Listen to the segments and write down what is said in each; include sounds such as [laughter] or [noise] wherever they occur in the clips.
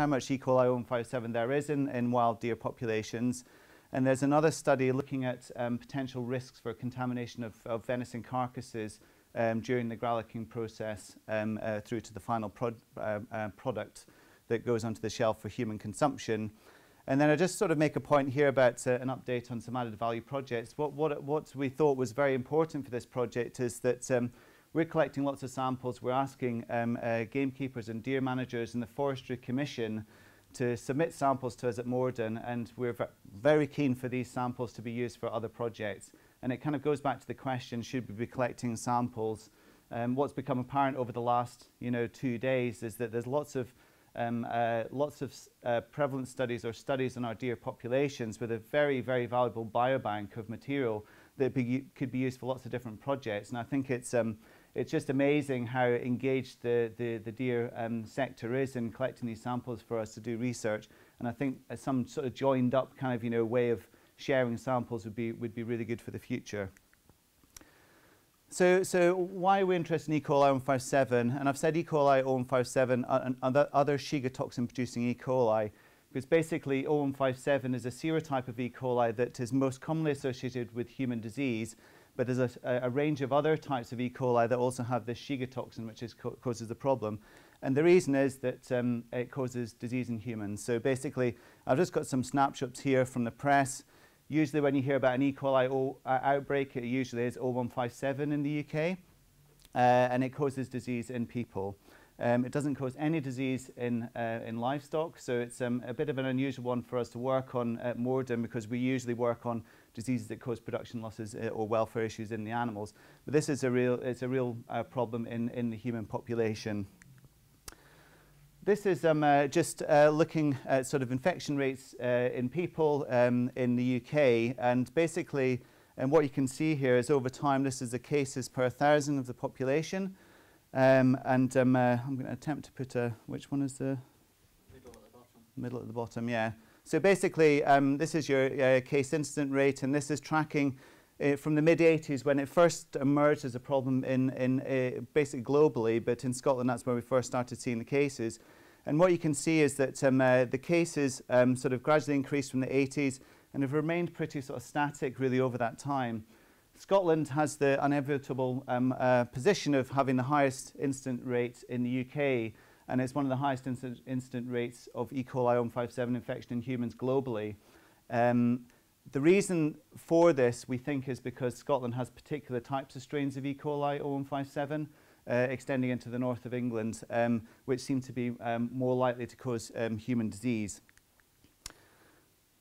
how much E. coli 0157 there is in, in wild deer populations. And there's another study looking at um, potential risks for contamination of, of venison carcasses um, during the gralloching process um, uh, through to the final prod, uh, uh, product that goes onto the shelf for human consumption. And then I just sort of make a point here about uh, an update on some added value projects. What, what, what we thought was very important for this project is that um, we're collecting lots of samples. We're asking um, uh, gamekeepers and deer managers and the Forestry Commission to submit samples to us at Moredun, and we're very keen for these samples to be used for other projects. And it kind of goes back to the question, should we be collecting samples? Um, what's become apparent over the last you know, two days is that there's lots of, um, uh, lots of uh, prevalent studies or studies on our deer populations with a very, very valuable biobank of material that be, could be used for lots of different projects. And I think it's, um, it's just amazing how engaged the, the, the deer um, sector is in collecting these samples for us to do research. And I think uh, some sort of joined up kind of, you know, way of sharing samples would be, would be really good for the future. So, so why are we interested in E. coli 0157? And I've said E. coli 0157 and other Shiga toxin producing E. coli because basically 0157 is a serotype of E. coli that is most commonly associated with human disease but there's a, a, range of other types of E. coli that also have this Shiga toxin, which is co causes the problem. And the reason is that um, it causes disease in humans. So basically, I've just got some snapshots here from the press. Usually when you hear about an E. coli o uh, outbreak, it usually is 0157 in the UK, uh, and it causes disease in people. Um, it doesn't cause any disease in, uh, in livestock, so it's um, a bit of an unusual one for us to work on at Moredun because we usually work on diseases that cause production losses uh, or welfare issues in the animals. But this is a real, it's a real uh, problem in, in the human population. This is um, uh, just uh, looking at sort of infection rates uh, in people um, in the UK. And basically, and what you can see here is over time, this is the cases per thousand of the population. Um, and um, uh, I'm going to attempt to put a, which one is the? Middle at the bottom. Middle at the bottom, yeah. So basically, um, this is your uh, case incident rate, and this is tracking uh, from the mid-80s when it first emerged as a problem in, in uh, basically globally, but in Scotland that's where we first started seeing the cases. And what you can see is that um, uh, the cases um, sort of gradually increased from the 80s and have remained pretty sort of static really over that time. Scotland has the inevitable um, uh, position of having the highest incident rate in the UK, and it's one of the highest incident, rates of E. coli 0157 infection in humans globally. Um, the reason for this, we think, is because Scotland has particular types of strains of E. coli 0157 uh, extending into the north of England, um, which seem to be um, more likely to cause um, human disease.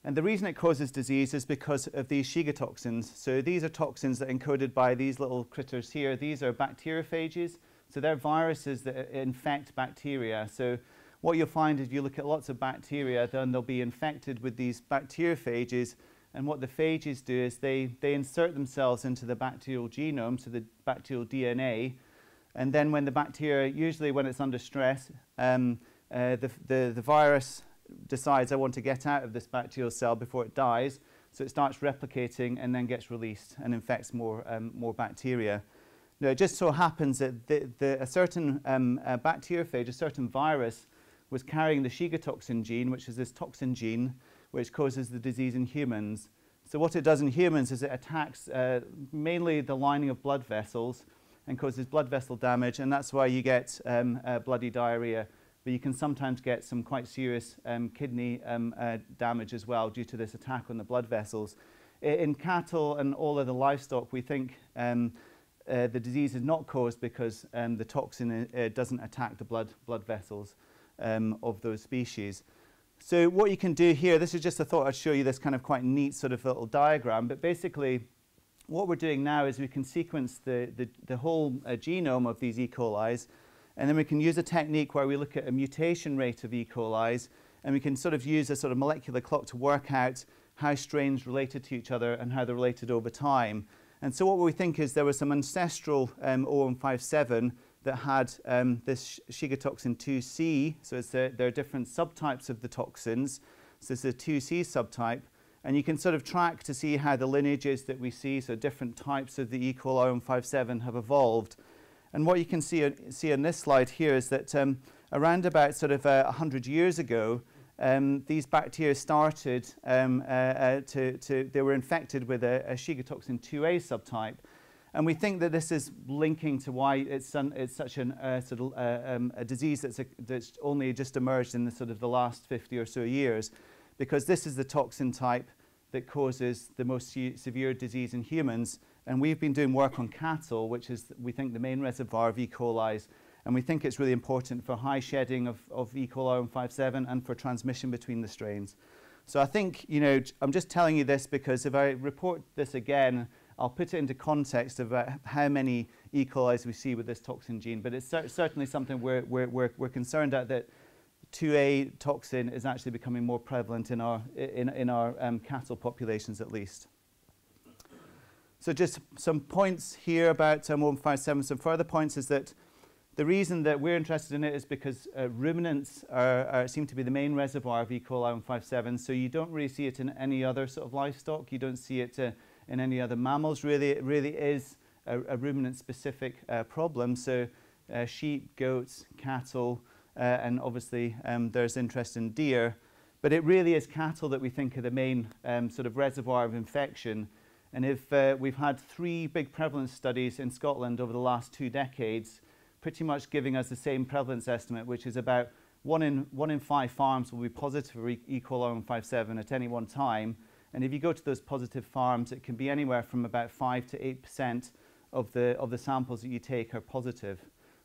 And the reason it causes disease is because of these Shiga toxins. So these are toxins that are encoded by these little critters here. These are bacteriophages. So they're viruses that infect bacteria. So what you'll find is you look at lots of bacteria, then they'll be infected with these bacteriophages. And what the phages do is they, they insert themselves into the bacterial genome, so the bacterial DNA. And then when the bacteria, usually when it's under stress, um, uh, the, the, the virus decides I want to get out of this bacterial cell before it dies. So it starts replicating and then gets released and infects more, um, more bacteria. Now, it just so happens that the, the, a certain um, a bacteriophage, a certain virus, was carrying the Shiga toxin gene, which is this toxin gene, which causes the disease in humans. So what it does in humans is it attacks uh, mainly the lining of blood vessels and causes blood vessel damage, and that's why you get um, uh, bloody diarrhea but you can sometimes get some quite serious um, kidney um, uh, damage as well due to this attack on the blood vessels. In cattle and all other livestock, we think um, uh, the disease is not caused because um, the toxin uh, doesn't attack the blood, blood vessels um, of those species. So what you can do here, this is just a thought I'd show you this kind of quite neat sort of little diagram, but basically what we're doing now is we can sequence the, the, the whole uh, genome of these E. coli's and then we can use a technique where we look at a mutation rate of E. coli's, and we can sort of use a sort of molecular clock to work out how strains related to each other and how they're related over time. And so what we think is there was some ancestral um, 0157 that had um, this Shiga toxin 2C, so a, there are different subtypes of the toxins. So this is a 2C subtype. And you can sort of track to see how the lineages that we see, so different types of the E. coli 0157 have evolved. And what you can see, see on this slide here is that um, around about sort of uh, 100 years ago, um, these bacteria started um, uh, uh, to, to, they were infected with a, a Shiga toxin 2A subtype. And we think that this is linking to why it's, un, it's such an, uh, sort of, uh, um, a disease that's, a, that's only just emerged in the sort of the last 50 or so years, because this is the toxin type that causes the most severe disease in humans. And we've been doing work on cattle, which is, we think, the main reservoir of E. coli. And we think it's really important for high shedding of, of E. coli 157 and for transmission between the strains. So I think, you know, I'm just telling you this because if I report this again, I'll put it into context about how many E. coli we see with this toxin gene. But it's cer certainly something we're, we're, we're, we're concerned at that 2A toxin is actually becoming more prevalent in our, in, in our um, cattle populations at least. So just some points here about um, 157. Some further points is that the reason that we're interested in it is because uh, ruminants are, are, seem to be the main reservoir of E. coli 157. So you don't really see it in any other sort of livestock. You don't see it uh, in any other mammals. Really, it really is a, a ruminant-specific uh, problem. So uh, sheep, goats, cattle, uh, and obviously um, there's interest in deer. But it really is cattle that we think are the main um, sort of reservoir of infection. And if uh, we've had three big prevalence studies in Scotland over the last two decades, pretty much giving us the same prevalence estimate, which is about one in, one in five farms will be positive for E. coli 157 at any one time. And if you go to those positive farms, it can be anywhere from about 5 to 8% of the, of the samples that you take are positive.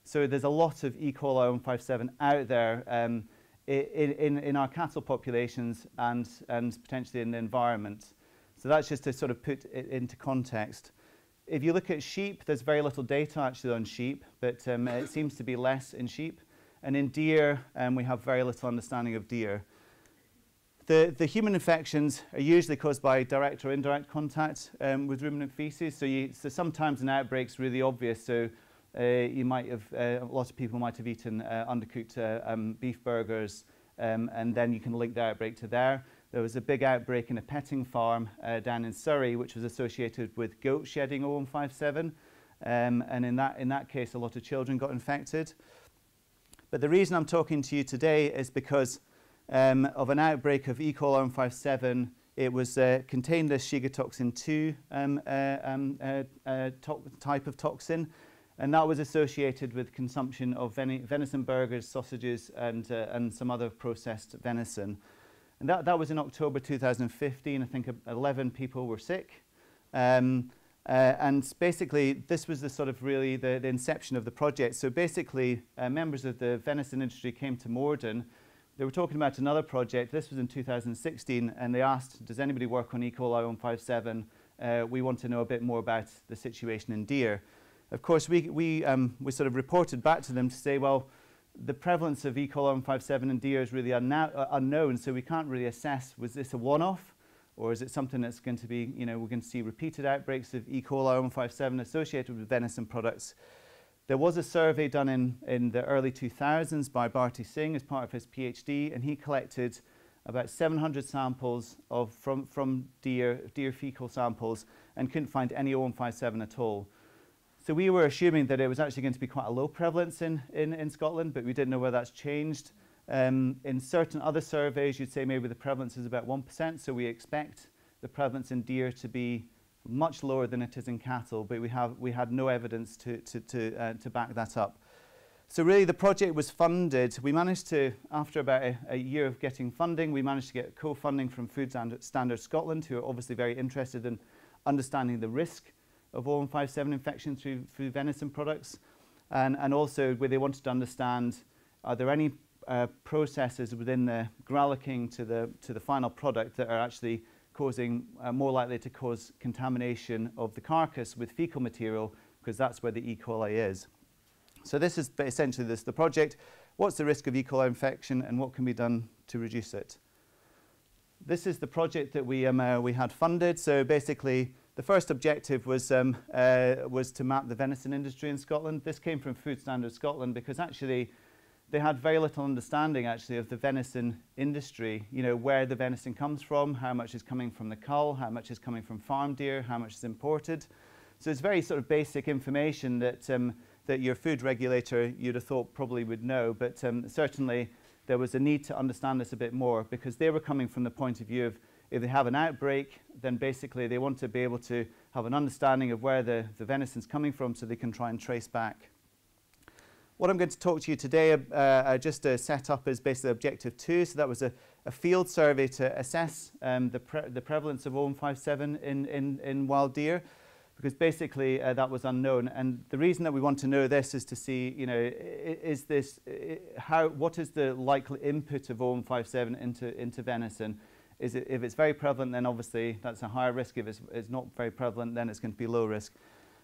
So there's a lot of E. coli 157 out there um, in, in, in our cattle populations and, and potentially in the environment. So that's just to sort of put it into context. If you look at sheep, there's very little data actually on sheep, but um, it seems to be less in sheep. And in deer, um, we have very little understanding of deer. The, the human infections are usually caused by direct or indirect contact um, with ruminant feces. So, you, so sometimes an outbreak's really obvious. So uh, you might have, uh, a lot of people might have eaten uh, undercooked uh, um, beef burgers, um, and then you can link the outbreak to there. There was a big outbreak in a petting farm uh, down in Surrey, which was associated with goat shedding 0157. Um, and in that, in that case, a lot of children got infected. But the reason I'm talking to you today is because um, of an outbreak of E. coli 157. It was uh, contained this Shiga toxin 2 um, uh, um, uh, uh type of toxin, and that was associated with consumption of ven venison burgers, sausages, and, uh, and some other processed venison. And that, that was in October 2015. I think 11 people were sick. Um, uh, and basically, this was the sort of really the, the inception of the project. So basically, uh, members of the venison industry came to Moredun they were talking about another project. This was in 2016, and they asked, does anybody work on E. coli 157? Uh, we want to know a bit more about the situation in deer. Of course, we, we, um, we sort of reported back to them to say, well, the prevalence of E. coli 157 in deer is really uh, unknown, so we can't really assess, was this a one-off? Or is it something that's going to be, you know, we're going to see repeated outbreaks of E. coli 157 associated with venison products? There was a survey done in, in the early 2000s by Bharti Singh as part of his PhD, and he collected about 700 samples of, from, from deer, deer fecal samples and couldn't find any O157 at all. So we were assuming that it was actually going to be quite a low prevalence in, in, in Scotland, but we didn't know whether that's changed. Um, in certain other surveys, you'd say maybe the prevalence is about 1%, so we expect the prevalence in deer to be much lower than it is in cattle, but we, have, we had no evidence to, to, to, uh, to back that up. So really the project was funded. We managed to, after about a, a year of getting funding, we managed to get co-funding from Food Standards Scotland, who are obviously very interested in understanding the risk of 0157 infection through, through venison products. And, and also where they wanted to understand, are there any uh, processes within the gralloching to the, to the final product that are actually causing, uh, more likely to cause contamination of the carcass with fecal material because that's where the E. coli is. So this is essentially this, the project. What's the risk of E. coli infection and what can be done to reduce it? This is the project that we, um, uh, we had funded. So basically, the first objective was, um, uh, was to map the venison industry in Scotland. This came from Food Standards Scotland because actually they had very little understanding actually of the venison industry, you know, where the venison comes from, how much is coming from the cull, how much is coming from farm deer, how much is imported. So it's very sort of basic information that um, that your food regulator, you'd have thought, probably would know, but um, certainly there was a need to understand this a bit more because they were coming from the point of view of if they have an outbreak, then basically they want to be able to have an understanding of where the, the venison's coming from so they can try and trace back. What I'm going to talk to you today, uh, uh, just to set up, is basically objective two. So that was a, a field survey to assess um, the, pre the prevalence of O157 in, in, in wild deer, because basically uh, that was unknown. And the reason that we want to know this is to see, you know, is this, how, what is the likely input of O157 into, into venison? Is it, if it's very prevalent, then obviously that's a higher risk. If it's, it's not very prevalent, then it's going to be low risk.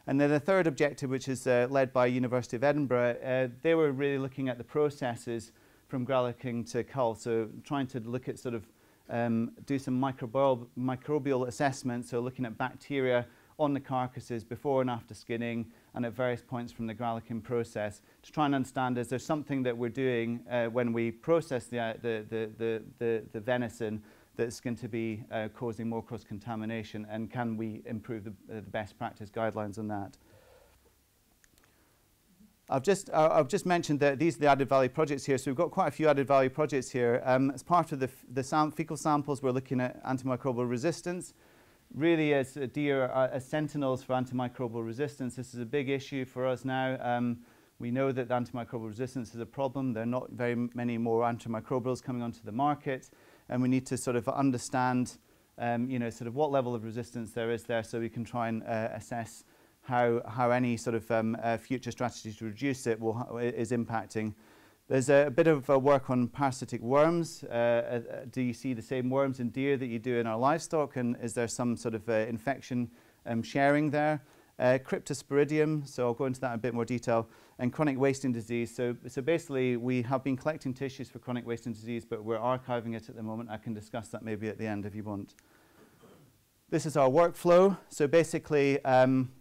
And then the third objective, which is uh, led by University of Edinburgh, uh, they were really looking at the processes from gralloching to cull, so trying to look at sort of um, do some microbial, microbial assessments, so looking at bacteria on the carcasses before and after skinning and at various points from the gralloching process to try and understand is there something that we're doing uh, when we process the, uh, the, the, the, the venison that's going to be uh, causing more cross-contamination and can we improve the, uh, the, best practice guidelines on that. I've just, uh, I've just mentioned that these are the added value projects here, so we've got quite a few added value projects here. Um, as part of the, the sam fecal samples, we're looking at antimicrobial resistance. Really, as deer as sentinels for antimicrobial resistance, this is a big issue for us now. Um, we know that antimicrobial resistance is a problem. There are not very many more antimicrobials coming onto the market and we need to sort of understand, um, you know, sort of what level of resistance there is there so we can try and uh, assess how, how any sort of um, uh, future strategy to reduce it will, is impacting. There's a, bit of uh, work on parasitic worms. Uh, uh, do you see the same worms in deer that you do in our livestock? And is there some sort of uh, infection um, sharing there? Uh, cryptosporidium, so I'll go into that in a bit more detail, and chronic wasting disease. So, so basically, we have been collecting tissues for chronic wasting disease, but we're archiving it at the moment. I can discuss that maybe at the end if you want. This is our workflow. So basically, um,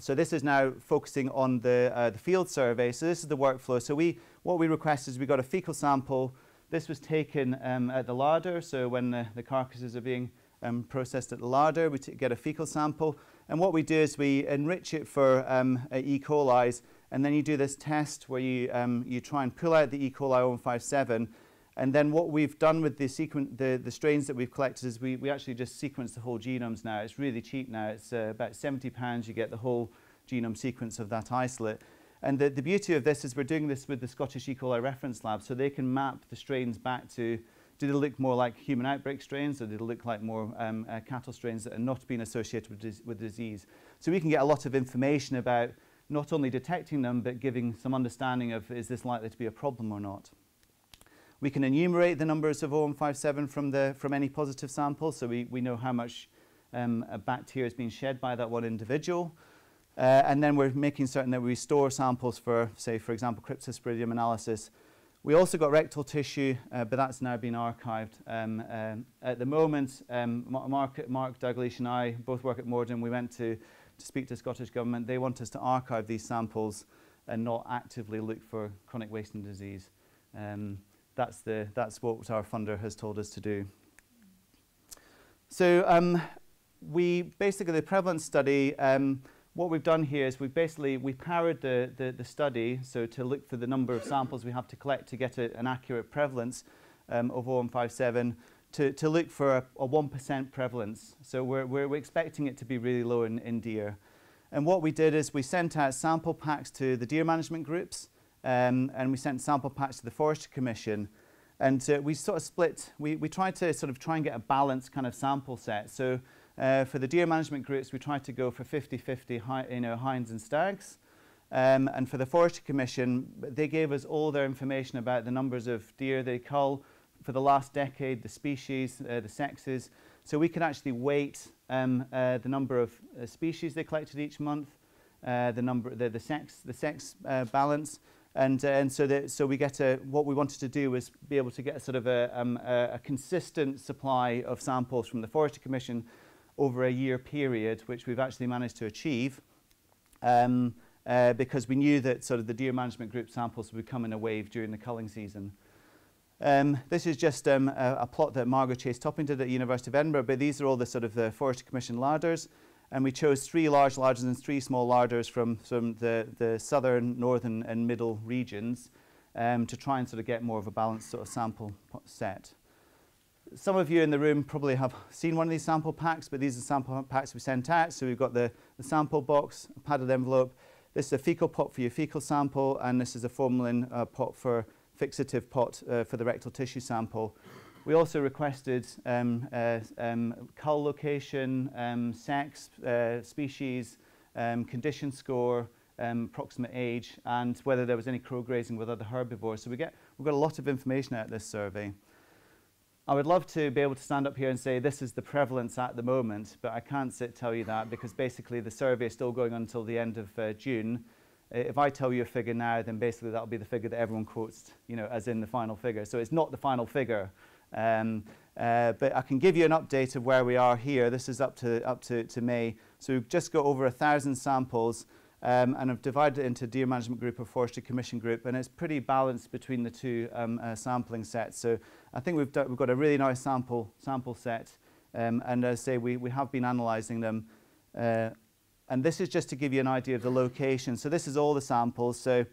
so this is now focusing on the, uh, the field survey. So this is the workflow. So we, what we request is we got a fecal sample. This was taken um, at the larder. So when the, the carcasses are being um, processed at the larder, we get a fecal sample. And what we do is we enrich it for um, E. coli, and then you do this test where you, um, you try and pull out the E. coli 157. And then what we've done with the, sequen- the, the strains that we've collected is we, we actually just sequence the whole genomes now. It's really cheap now. It's uh, about 70 pounds. You get the whole genome sequence of that isolate. And the, the beauty of this is we're doing this with the Scottish E. coli reference lab, so they can map the strains back to do they look more like human outbreak strains or do they look like more um, uh, cattle strains that are not being associated with, dis with disease? So we can get a lot of information about not only detecting them but giving some understanding of is this likely to be a problem or not. We can enumerate the numbers of O157 from, the, from any positive sample so we, we know how much um, bacteria is being shed by that one individual. Uh, and then we're making certain that we store samples for, say, for example, cryptosporidium analysis we also got rectal tissue, uh, but that's now been archived. Um, um, at the moment, um, Mark, Mark Dalgleish and I both work at Moredun. We went to, to speak to the Scottish Government. They want us to archive these samples and not actively look for chronic wasting disease. Um, that's, the, that's what our funder has told us to do. So um, we basically, the prevalence study, what we've done here is we've basically we powered the, the, the, study so to look for the number of samples we have to collect to get a, an accurate prevalence um, of O157 to, to look for a, a 1% prevalence. So we're, we're, we're, expecting it to be really low in, in deer. And what we did is we sent out sample packs to the deer management groups um, and we sent sample packs to the Forestry Commission. And uh, we sort of split, we, we tried to sort of try and get a balanced kind of sample set. So uh, for the deer management groups, we tried to go for 50-50 you know, hinds and stags. Um, and for the Forestry Commission, they gave us all their information about the numbers of deer they cull for the last decade, the species, uh, the sexes. So we can actually weight um, uh, the number of uh, species they collected each month, uh, the number, the, the sex, the sex uh, balance, and, uh, and so, so we get a, what we wanted to do was be able to get a sort of a, um, a, a consistent supply of samples from the Forestry Commission over a year period, which we've actually managed to achieve. Um, uh, because we knew that sort of the deer management group samples would come in a wave during the culling season. Um, this is just um, a, a, plot that Margaret Chase Topping did at the University of Edinburgh, but these are all the sort of the Forestry Commission larders. and we chose three large larders and three small larders from, from the, the southern, northern, and middle regions um, to try and sort of get more of a balanced sort of sample set. Some of you in the room probably have seen one of these sample packs, but these are sample packs we sent out. So we've got the, the sample box, a padded envelope. This is a fecal pot for your fecal sample, and this is a formalin uh, pot for fixative pot uh, for the rectal tissue sample. We also requested um, uh, um, cull location, um, sex, uh, species, um, condition score, um, proximate age, and whether there was any co-grazing with other herbivores. So we get, we've got a lot of information out of this survey. I would love to be able to stand up here and say this is the prevalence at the moment, but I can't sit, tell you that because basically the survey is still going on until the end of uh, June. Uh, if I tell you a figure now, then basically that'll be the figure that everyone quotes, you know, as in the final figure. So it's not the final figure. Um, uh, but I can give you an update of where we are here. This is up to, up to, to May. So we've just got over a thousand samples um, and I've divided it into Deer Management Group or Forestry Commission Group and it's pretty balanced between the two um, uh, sampling sets. So I think we've, we've got a really nice sample, sample set um, and as I say, we, we have been analysing them. Uh, and this is just to give you an idea of the location. So this is all the samples. So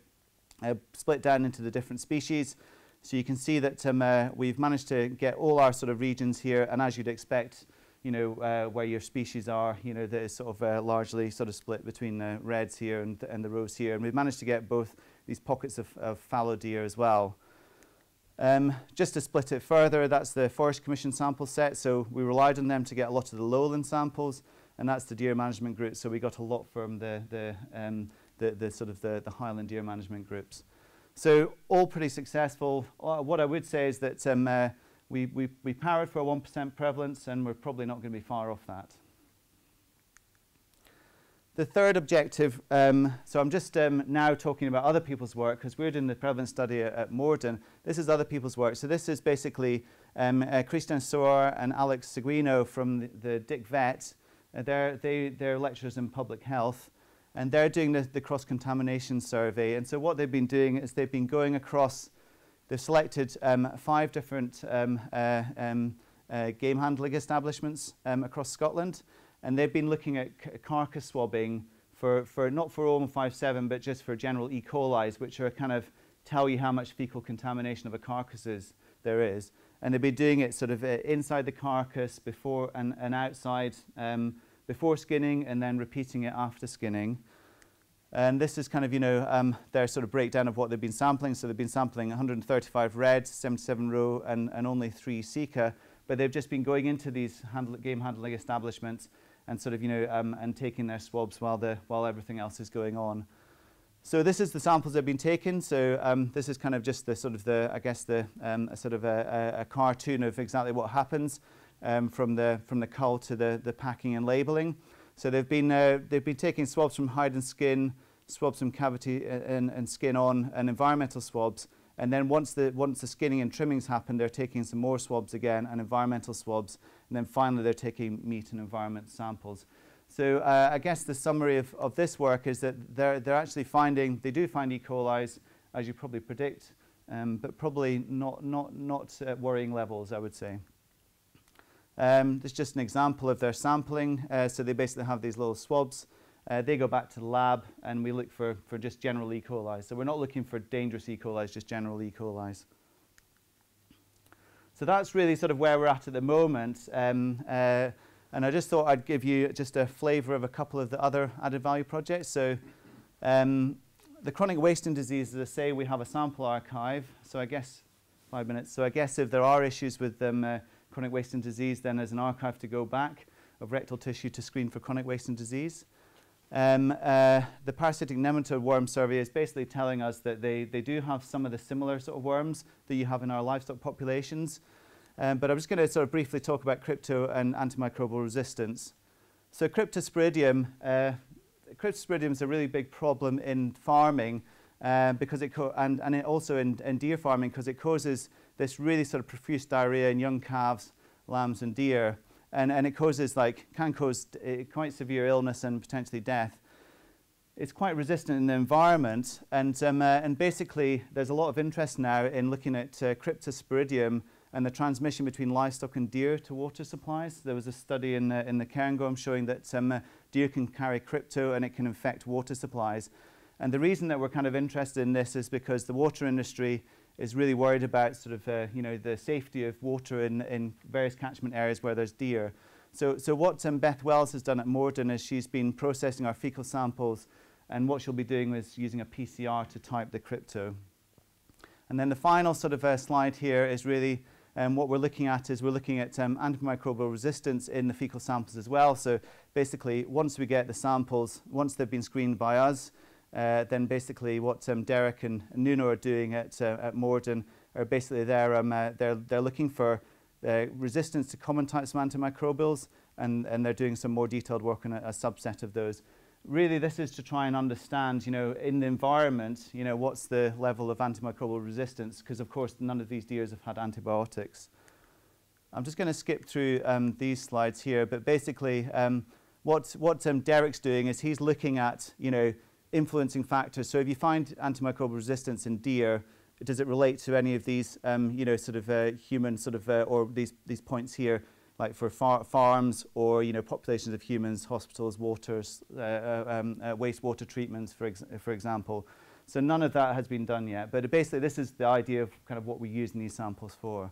uh, split down into the different species. So you can see that um, uh, we've managed to get all our sort of regions here, and as you'd expect, you know, uh, where your species are, you know, that is sort of uh, largely sort of split between the reds here and, and the roes here. And we've managed to get both these pockets of, of fallow deer as well. Um, just to split it further, that's the Forest Commission sample set. So we relied on them to get a lot of the lowland samples, and that's the deer management group. So we got a lot from the, the, um, the, the sort of the, the highland deer management groups. So all pretty successful. Uh, what I would say is that um, uh, we, we, we powered for a 1% prevalence, and we're probably not going to be far off that. The third objective, um, so I'm just um, now talking about other people's work because we're doing the prevalence study at, at, Moredun. This is other people's work. So this is basically um, uh, Cristina Soare and Alex Seguino from the, the Dick Vet. Uh, they're, they, they're lecturers in public health and they're doing the, the cross-contamination survey. And so what they've been doing is they've been going across, they've selected um, five different um, uh, um, uh, game handling establishments across Scotland, and they've been looking at carcass swabbing for, for not for O157, but just for general E. coli, which are kind of tell you how much fecal contamination of a carcass is, there is. And they've been doing it sort of uh, inside the carcass before and, and outside um, before skinning and then repeating it after skinning. And this is kind of, you know, um, their sort of breakdown of what they've been sampling. So they've been sampling 135 red, 77 roe, and, and only three Sika. But they've just been going into these handle, game handling establishments and sort of, you know, um, and taking their swabs while, the, while everything else is going on. So this is the samples that have been taken. So um, this is kind of just the sort of the, I guess, the um, a sort of a, a, a cartoon of exactly what happens um, from, the, from the cull to the, the packing and labeling. So they've been, uh, they've been taking swabs from hide and skin, swabs from cavity uh, and, and skin on, and environmental swabs. And then once the, once the skinning and trimmings happen, they're taking some more swabs again and environmental swabs. And then finally, they're taking meat and environment samples. So uh, I guess the summary of, of this work is that they're, they're actually finding, they do find E. coli, as you probably predict, um, but probably not, not, not at worrying levels, I would say. Um, this is just an example of their sampling. Uh, so they basically have these little swabs. Uh, they go back to the lab and we look for, for just general E. coli. So we're not looking for dangerous E. coli, just general E. coli. So that's really sort of where we're at at the moment. Um, uh, and I just thought I'd give you just a flavour of a couple of the other added value projects. So um, the chronic wasting disease, as I say, we have a sample archive. So I guess five minutes. So I guess if there are issues with them, uh, chronic wasting disease, then there's an archive to go back of rectal tissue to screen for chronic wasting disease. Um, uh, the parasitic nematode worm survey is basically telling us that they, they do have some of the similar sort of worms that you have in our livestock populations. Um, but I'm just going to sort of briefly talk about crypto and antimicrobial resistance. So cryptosporidium, uh, cryptosporidium is a really big problem in farming uh, because it and, and it also in, in deer farming because it causes this really sort of profuse diarrhea in young calves, lambs, and deer. And, and it causes like, can cause uh, quite severe illness and potentially death. It's quite resistant in the environment. And, um, uh, and basically, there's a lot of interest now in looking at uh, Cryptosporidium and the transmission between livestock and deer to water supplies. There was a study in the, in the Cairngorm showing that um, uh, deer can carry crypto and it can infect water supplies. And the reason that we're kind of interested in this is because the water industry is really worried about sort of, uh, you know, the safety of water in, in various catchment areas where there's deer. So, so what um, Beth Wells has done at Moredun is she's been processing our fecal samples and what she'll be doing is using a PCR to type the crypto. And then the final sort of uh, slide here is really um, what we're looking at is we're looking at um, antimicrobial resistance in the fecal samples as well. So basically, once we get the samples, once they've been screened by us, uh, then basically what um, Derek and Nuno are doing at, uh, at Moredun are basically they're, um, uh, they're, they're looking for uh, resistance to common types of antimicrobials, and, and they're doing some more detailed work on a, a subset of those. Really, this is to try and understand, you know, in the environment, you know, what's the level of antimicrobial resistance, because of course none of these deers have had antibiotics. I'm just going to skip through um, these slides here, but basically um, what, what um, Derek's doing is he's looking at, you know, influencing factors. So if you find antimicrobial resistance in deer, does it relate to any of these, um, you know, sort of uh, human sort of, uh, or these, these points here, like for far farms or, you know, populations of humans, hospitals, waters, uh, uh um, uh, wastewater treatments, for, ex for example. So none of that has been done yet. But basically, this is the idea of kind of what we use in these samples for.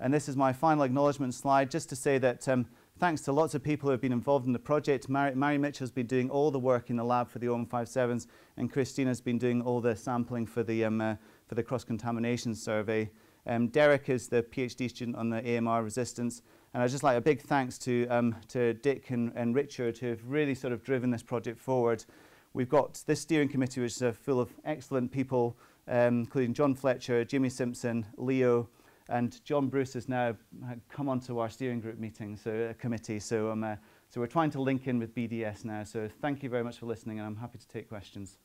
And this is my final acknowledgement slide, just to say that um, thanks to lots of people who have been involved in the project. Mary, Mary Mitchell's been doing all the work in the lab for the OM57s, and Christina's been doing all the sampling for the um, uh, for the cross-contamination survey. Um, Derek is the PhD student on the AMR resistance. And I'd just like a big thanks to, um, to Dick and, and Richard who have really sort of driven this project forward. We've got this steering committee which is uh, full of excellent people, um, including John Fletcher, Jimmy Simpson, Leo, and John Bruce has now come onto our steering group meeting, so a uh, committee. So, um, uh, so we're trying to link in with BDS now. So thank you very much for listening, and I'm happy to take questions.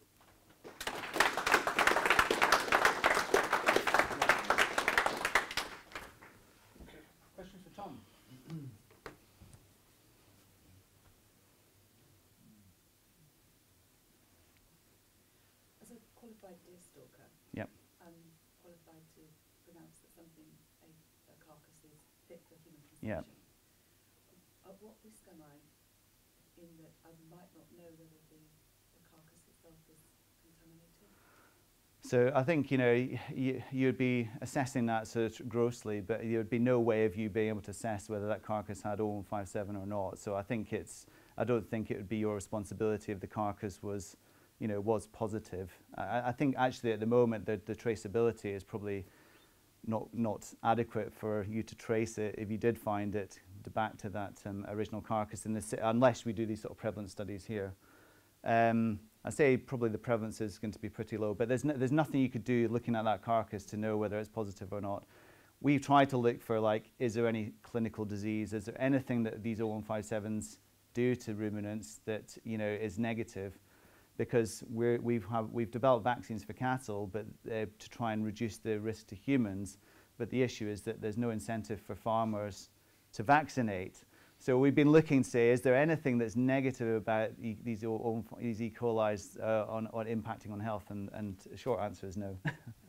Yeah. At what risk am I in that I might not know whether the, the carcass itself is contaminated? So I think you know you, you'd be assessing that sort of grossly, but there would be no way of you being able to assess whether that carcass had O157 or not. So I think it's I don't think it would be your responsibility if the carcass was you know was positive. I, I think actually at the moment the, the traceability is probably not, not adequate for you to trace it if you did find it to back to that um, original carcass, in the, unless we do these sort of prevalence studies here. Um, I say probably the prevalence is going to be pretty low, but there's, no, there's nothing you could do looking at that carcass to know whether it's positive or not. We've tried to look for like, is there any clinical disease? Is there anything that these 0157s do to ruminants that you know is negative? Because we we've, have, we've developed vaccines for cattle but uh, to try and reduce the risk to humans. But the issue is that there's no incentive for farmers to vaccinate. So we've been looking say, is there anything that's negative about e these, these E. coli uh, on, on impacting on health? And, and short answer is no. [laughs]